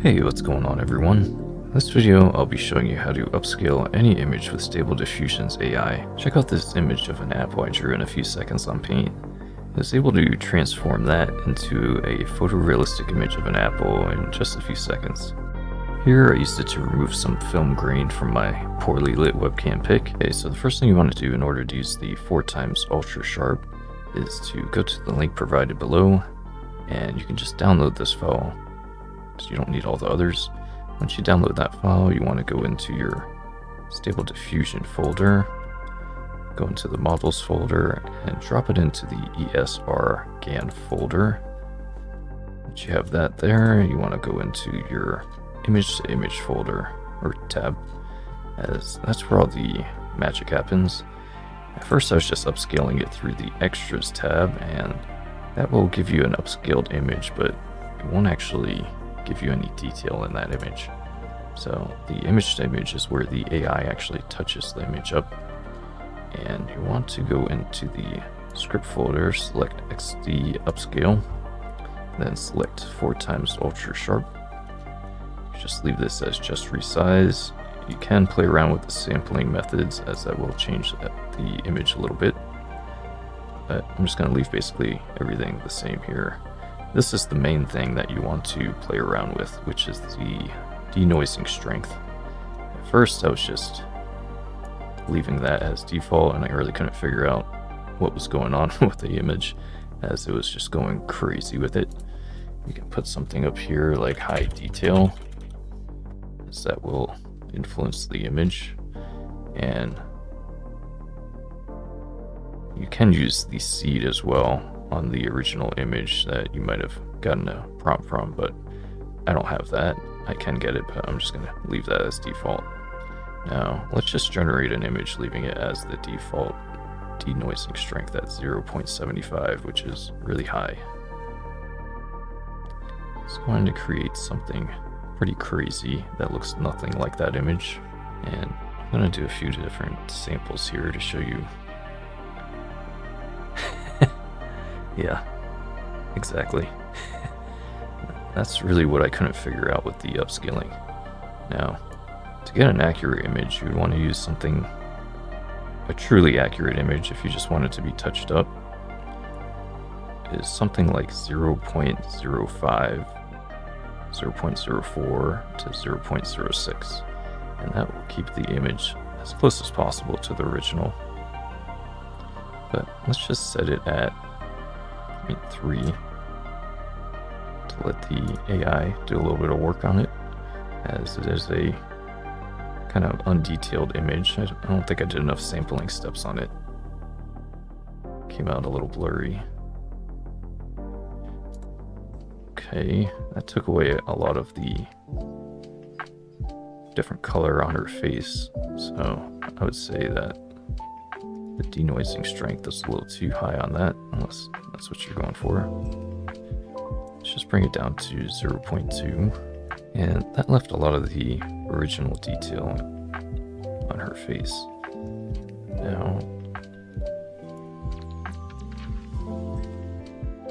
Hey, what's going on everyone? In this video, I'll be showing you how to upscale any image with Stable Diffusion's AI. Check out this image of an apple I drew in a few seconds on Paint. I was able to transform that into a photorealistic image of an apple in just a few seconds. Here I used it to remove some film grain from my poorly lit webcam pic. Okay, so the first thing you want to do in order to use the 4x ultra sharp is to go to the link provided below and you can just download this file you don't need all the others. Once you download that file, you want to go into your Stable Diffusion folder, go into the Models folder, and drop it into the ESRGAN folder. Once you have that there, you want to go into your Image to Image folder, or tab, as that's where all the magic happens. At first I was just upscaling it through the Extras tab, and that will give you an upscaled image, but it won't actually give you any detail in that image. So the image to image is where the AI actually touches the image up. And you want to go into the script folder, select SD upscale, then select 4 times ultra sharp. Just leave this as just resize. You can play around with the sampling methods as that will change the image a little bit. But I'm just going to leave basically everything the same here. This is the main thing that you want to play around with, which is the denoising strength. At first, I was just leaving that as default, and I really couldn't figure out what was going on with the image, as it was just going crazy with it. You can put something up here like high detail, as that will influence the image, and you can use the seed as well on the original image that you might have gotten a prompt from, but I don't have that. I can get it, but I'm just going to leave that as default. Now, let's just generate an image leaving it as the default denoising strength at 0.75, which is really high. It's going to create something pretty crazy that looks nothing like that image. And I'm going to do a few different samples here to show you Yeah, exactly. That's really what I couldn't figure out with the upscaling. Now, to get an accurate image, you'd want to use something, a truly accurate image if you just want it to be touched up, is something like 0 0.05, 0 0.04 to 0 0.06, and that will keep the image as close as possible to the original. But let's just set it at 3 to let the AI do a little bit of work on it as it is a kind of undetailed image. I don't think I did enough sampling steps on it. Came out a little blurry. Okay, that took away a lot of the different color on her face. So I would say that denoising strength is a little too high on that, unless that's what you're going for. Let's just bring it down to 0.2. And that left a lot of the original detail on her face. Now,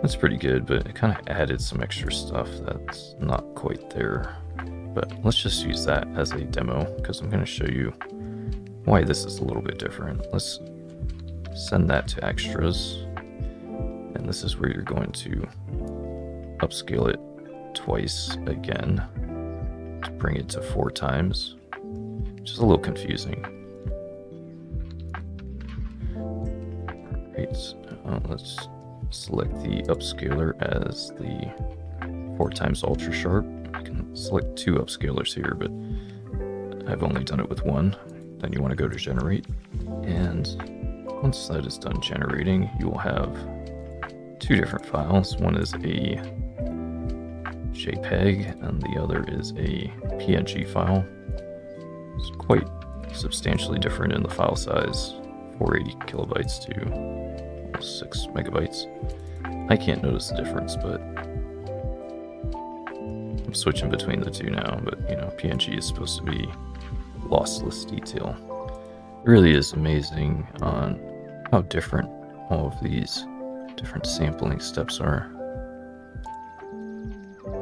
that's pretty good, but it kind of added some extra stuff that's not quite there. But let's just use that as a demo because I'm going to show you why this is a little bit different. Let's send that to extras. And this is where you're going to upscale it twice again to bring it to four times, which is a little confusing. Right, uh, let's select the upscaler as the four times ultra sharp. You can select two upscalers here, but I've only done it with one. Then you want to go to generate and once that is done generating, you will have two different files. One is a JPEG and the other is a PNG file. It's quite substantially different in the file size, 480 kilobytes to 6 megabytes. I can't notice the difference, but I'm switching between the two now, but you know, PNG is supposed to be lossless detail. It really is amazing on how different all of these different sampling steps are.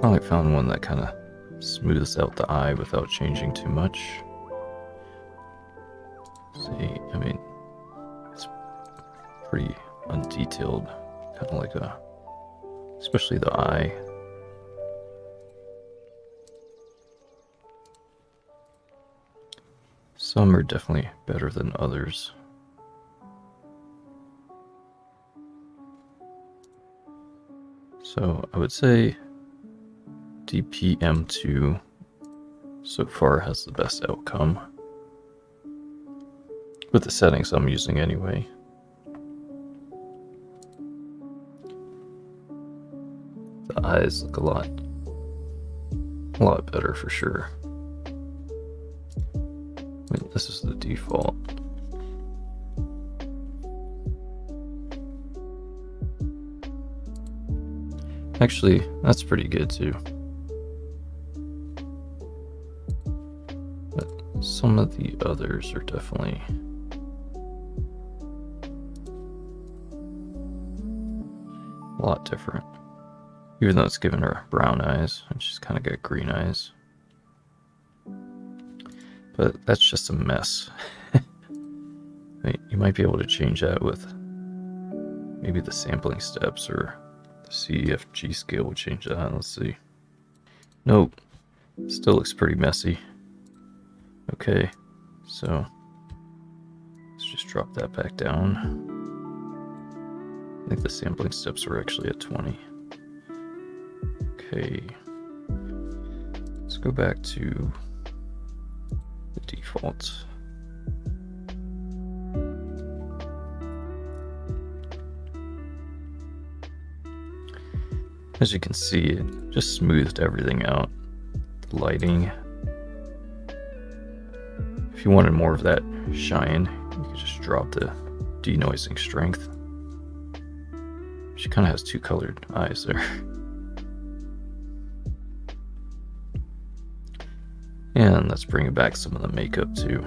Finally found one that kind of smooths out the eye without changing too much. See, I mean, it's pretty undetailed, kind of like a, especially the eye. Some are definitely better than others. So I would say DPM2 so far has the best outcome. With the settings I'm using anyway. The eyes look a lot, a lot better for sure. I mean, this is the default. Actually, that's pretty good too. But some of the others are definitely a lot different. Even though it's giving her brown eyes, and she's kind of got green eyes. But that's just a mess. You might be able to change that with maybe the sampling steps or CFG scale will change that. Let's see. Nope. Still looks pretty messy. Okay, so let's just drop that back down. I think the sampling steps were actually at 20. Okay. Let's go back to the default. As you can see, it just smoothed everything out. The lighting. If you wanted more of that shine, you could just drop the denoising strength. She kind of has two colored eyes there. And let's bring back some of the makeup too.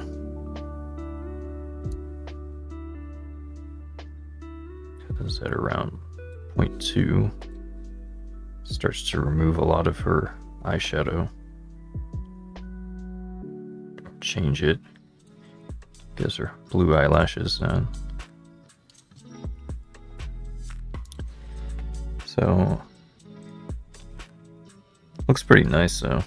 Because at around 0.2, starts to remove a lot of her eyeshadow. Change it. Gives her blue eyelashes now. So, looks pretty nice though.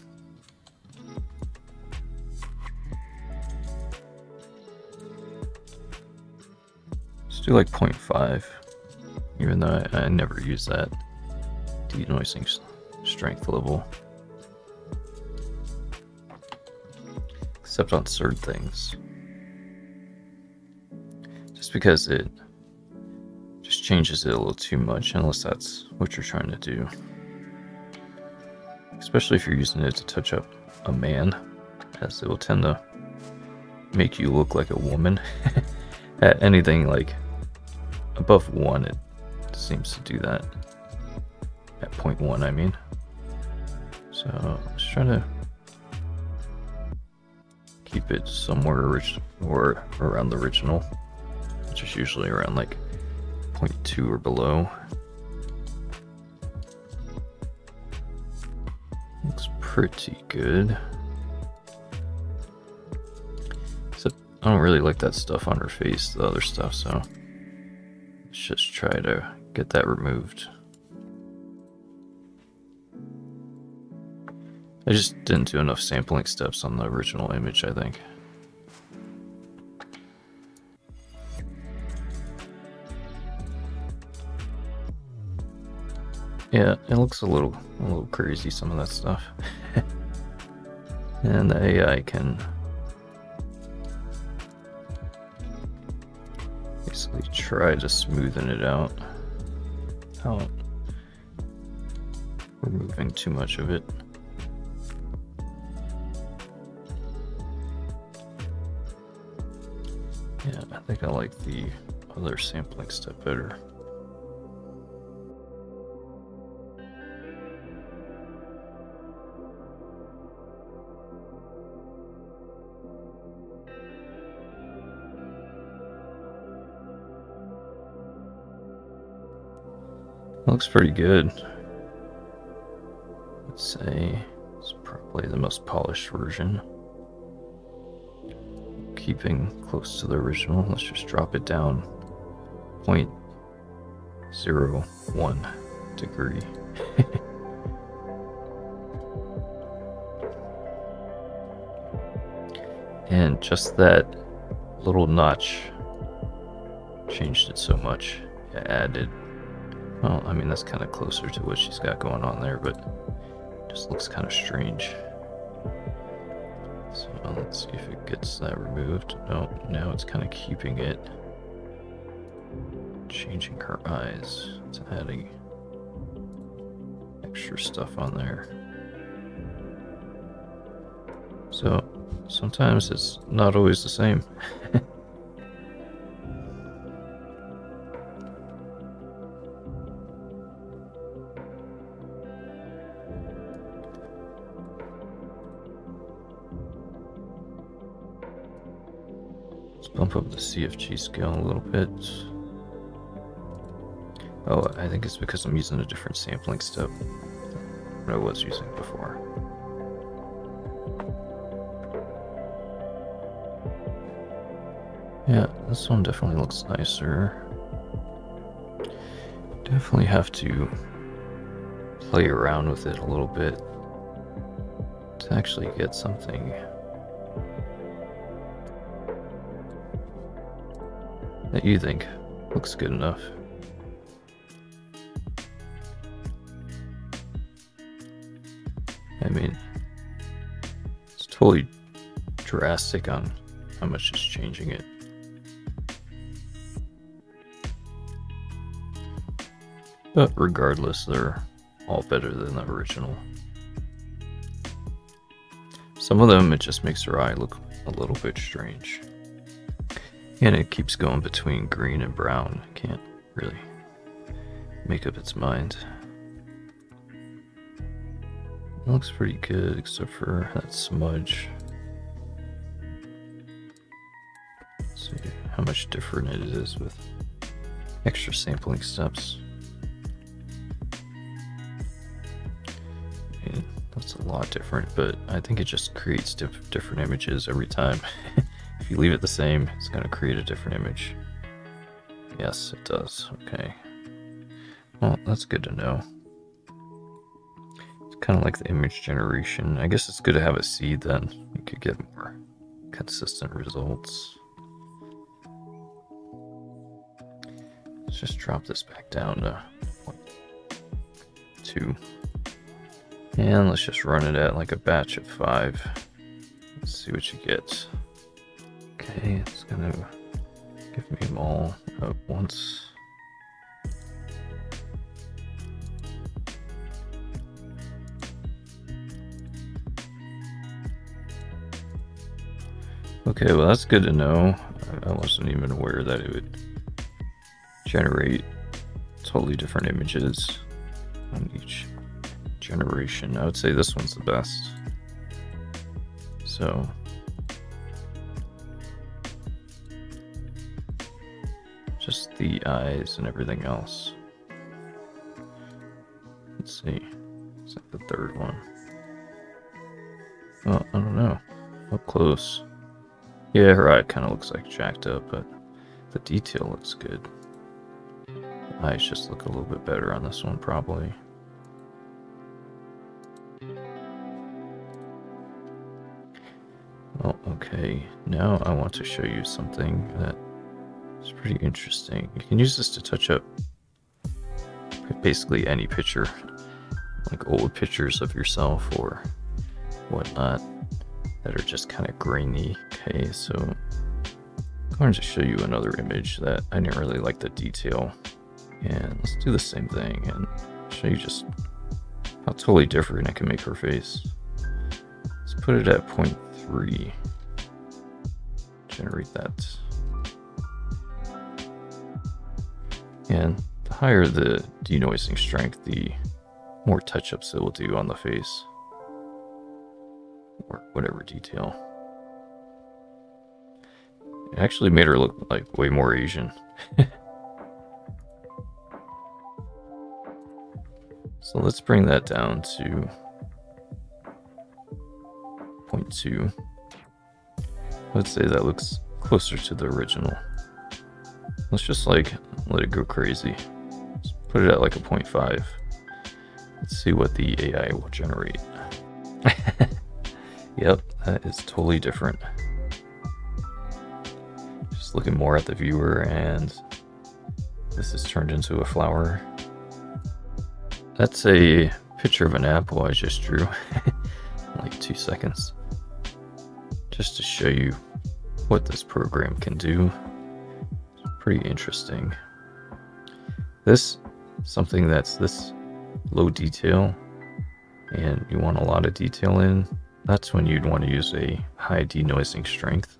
Let's do like 0.5, even though I, I never use that denoising strength level. Except on certain things. Just because it just changes it a little too much, unless that's what you're trying to do. Especially if you're using it to touch up a man, as it will tend to make you look like a woman. At anything like above one, it seems to do that at point one, I mean. So let's try to keep it somewhere or around the original, which is usually around like 0.2 or below. Looks pretty good. Except I don't really like that stuff on her face, the other stuff, so let's just try to get that removed. I just didn't do enough sampling steps on the original image, I think. Yeah, it looks a little a little crazy some of that stuff. and the AI can basically try to smoothen it out without removing too much of it. Think I like the other sampling step better. Looks pretty good. Let's say it's probably the most polished version. Keeping close to the original, let's just drop it down 0.01 degree. and just that little notch changed it so much. It added, well, I mean, that's kind of closer to what she's got going on there, but just looks kind of strange. So let's see if it gets that removed. No, now it's kind of keeping it. Changing her eyes. It's adding extra stuff on there. So sometimes it's not always the same. CFG scale a little bit. Oh, I think it's because I'm using a different sampling step than I was using before. Yeah, this one definitely looks nicer. Definitely have to play around with it a little bit to actually get something you think looks good enough. I mean, it's totally drastic on how much is changing it. But regardless, they're all better than the original. Some of them, it just makes her eye look a little bit strange. And it keeps going between green and brown. Can't really make up its mind. It looks pretty good, except for that smudge. Let's see how much different it is with extra sampling steps. that's a lot different, but I think it just creates diff different images every time. you leave it the same, it's going to create a different image. Yes, it does. Okay. Well, that's good to know. It's kind of like the image generation. I guess it's good to have a seed then. You could get more consistent results. Let's just drop this back down to two. And let's just run it at like a batch of five. Let's see what you get. Okay, it's gonna give me them all at once. Okay, well that's good to know. I wasn't even aware that it would generate totally different images on each generation. I would say this one's the best. So. Just the eyes and everything else. Let's see. It's like the third one. Oh, I don't know. Up close. Yeah, her eye kind of looks like jacked up, but the detail looks good. The eyes just look a little bit better on this one, probably. Well, okay, now I want to show you something that is pretty interesting. You can use this to touch up basically any picture, like old pictures of yourself or whatnot that are just kind of grainy. Okay, so I'm going to show you another image that I didn't really like the detail. And let's do the same thing and show you just how totally different I can make her face. Let's put it at point three. Generate that. And the higher the denoising strength, the more touch-ups it will do on the face. Or whatever detail. It actually made her look like way more Asian. so let's bring that down to 0.2. Let's say that looks closer to the original. Let's just like let it go crazy. Let's put it at like a 0.5. Let's see what the AI will generate. yep, that is totally different. Just looking more at the viewer and this is turned into a flower. That's a picture of an apple I just drew. like two seconds. Just to show you what this program can do. Pretty interesting. This, something that's this low detail and you want a lot of detail in, that's when you'd want to use a high denoising strength.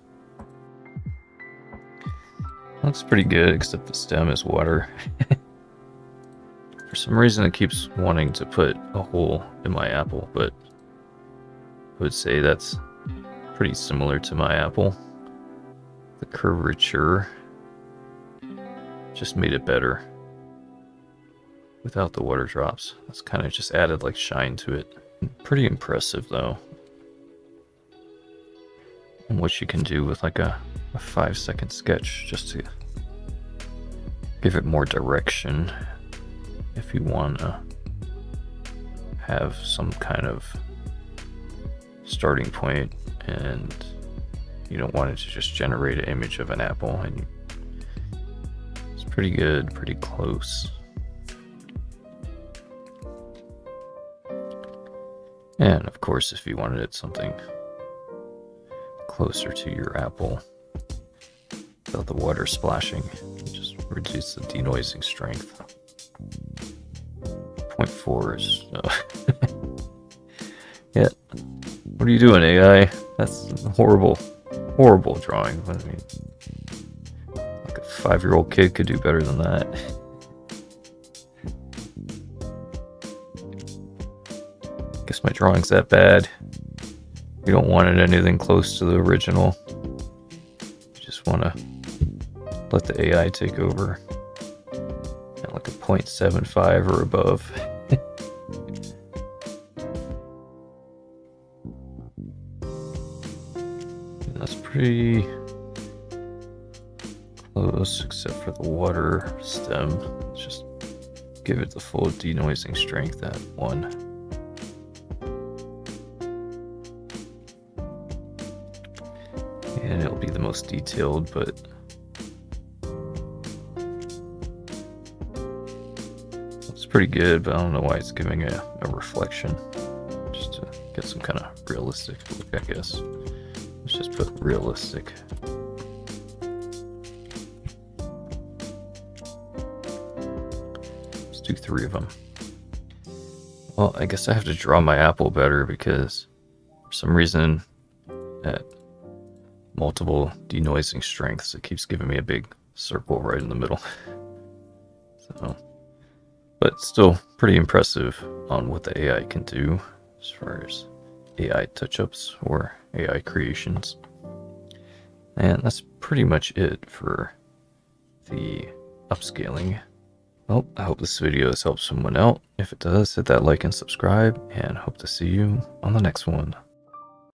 Looks pretty good, except the stem is water. For some reason it keeps wanting to put a hole in my apple, but I would say that's pretty similar to my apple. The curvature just made it better without the water drops. That's kind of just added like shine to it. Pretty impressive though. And what you can do with like a, a five second sketch just to give it more direction if you want to have some kind of starting point and you don't want it to just generate an image of an apple and you, pretty good pretty close. And of course if you wanted it something closer to your apple without the water splashing just reduce the denoising strength. 0.4 is uh, yeah. What are you doing AI that's horrible horrible drawing. I mean like a five-year-old kid could do better than that. Guess my drawing's that bad. We don't want anything close to the original. Just want to let the AI take over at like a 0.75 or above. That's pretty close except for the water stem. Let's just give it the full denoising strength at one. And it'll be the most detailed, but it's pretty good, but I don't know why it's giving a, a reflection. Just to get some kind of realistic look, I guess. Let's just put realistic. Three of them. Well, I guess I have to draw my apple better because for some reason at multiple denoising strengths, it keeps giving me a big circle right in the middle. So but still pretty impressive on what the AI can do as far as AI touch-ups or AI creations. And that's pretty much it for the upscaling. Well, I hope this video has helped someone out. If it does, hit that like and subscribe, and hope to see you on the next one.